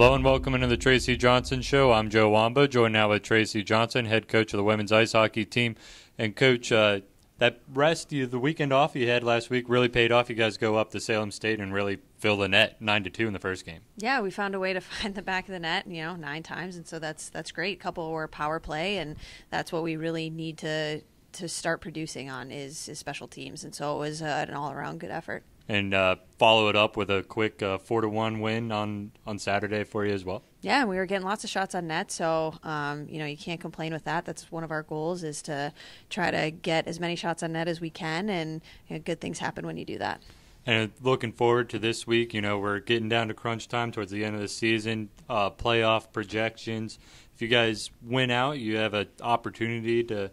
and welcome into the Tracy Johnson Show. I'm Joe Wamba, joined now with Tracy Johnson, head coach of the women's ice hockey team. And, coach, uh, that rest, you, the weekend off you had last week really paid off. You guys go up to Salem State and really fill the net nine to two in the first game. Yeah, we found a way to find the back of the net, you know, nine times, and so that's that's great. A couple were power play, and that's what we really need to to start producing on is, is special teams, and so it was uh, an all around good effort and uh, follow it up with a quick uh, four to one win on on Saturday for you as well. Yeah, we were getting lots of shots on net, so um, you know you can't complain with that. That's one of our goals is to try to get as many shots on net as we can, and you know, good things happen when you do that. And looking forward to this week, you know we're getting down to crunch time towards the end of the season. Uh, playoff projections. If you guys win out, you have an opportunity to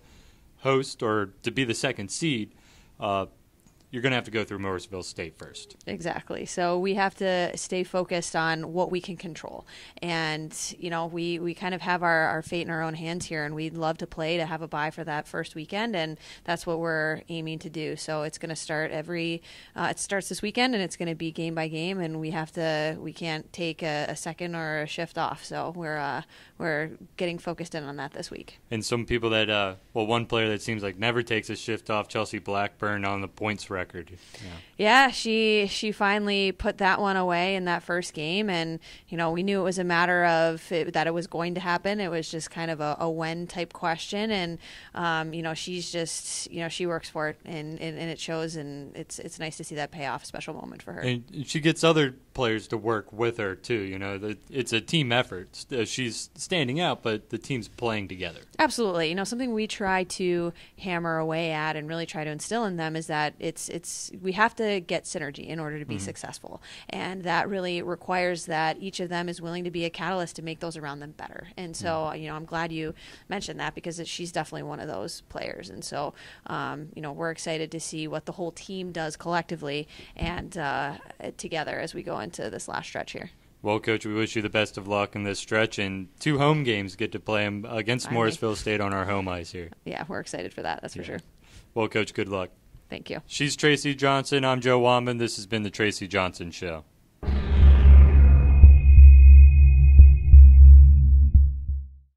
host or to be the second seed. Uh, you're going to have to go through Morrisville State first. Exactly. So we have to stay focused on what we can control. And, you know, we, we kind of have our, our fate in our own hands here, and we'd love to play to have a bye for that first weekend. And that's what we're aiming to do. So it's going to start every, uh, it starts this weekend, and it's going to be game by game. And we have to, we can't take a, a second or a shift off. So we're, uh, we're getting focused in on that this week. And some people that, uh, well, one player that seems like never takes a shift off, Chelsea Blackburn on the points record. Yeah. yeah, she she finally put that one away in that first game, and you know we knew it was a matter of it, that it was going to happen. It was just kind of a, a when type question, and um, you know she's just you know she works for it, and, and, and it shows, and it's it's nice to see that payoff. Special moment for her. And she gets other players to work with her too. You know, it's a team effort. Uh, she's standing out, but the team's playing together. Absolutely. You know, something we try to hammer away at and really try to instill in them is that it's it's we have to get synergy in order to be mm-hmm. successful, and that really requires that each of them is willing to be a catalyst to make those around them better. And so, mm-hmm. you know, I'm glad you mentioned that because she's definitely one of those players. And so, um, you know, we're excited to see what the whole team does collectively and uh, together as we go into this last stretch here. Well, Coach, we wish you the best of luck in this stretch, and two home games get to play them against Finally. Morrisville State on our home ice here. Yeah, we're excited for that. That's yeah. for sure. Well, Coach, good luck. Thank you. She's Tracy Johnson. I'm Joe Wamban. This has been the Tracy Johnson Show.